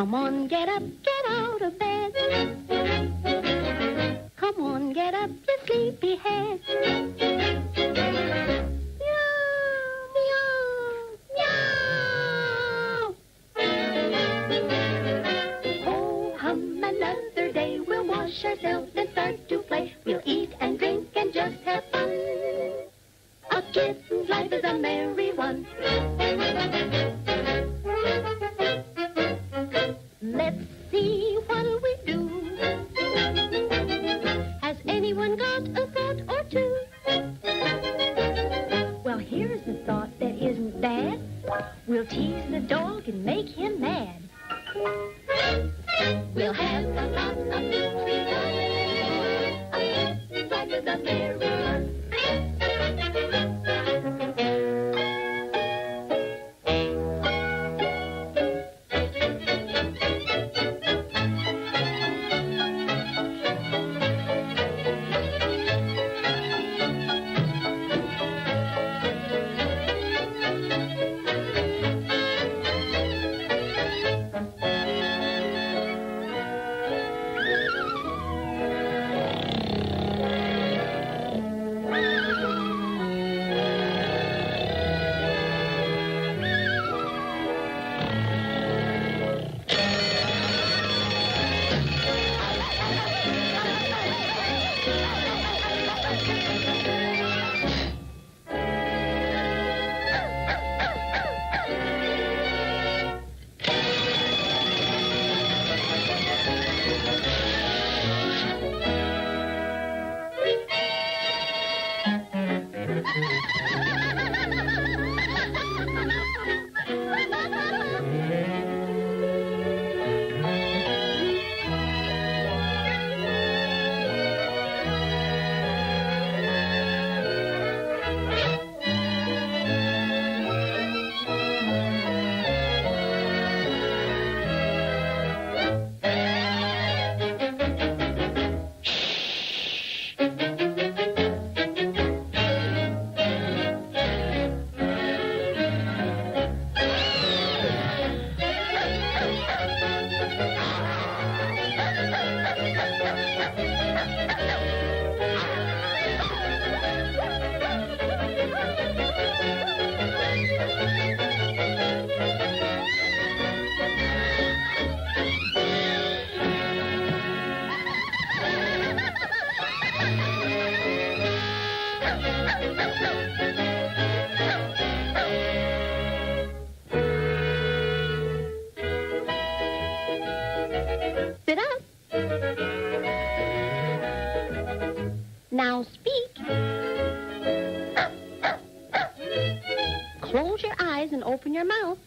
Come on, get up, get out of bed. Come on, get up, you sleepy head. Oh, ourselves and start to play. We'll eat and drink and just have fun. A kitten's life is a merry one. A thought that isn't bad. We'll tease Ha ha ha! open your mouth.